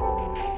now.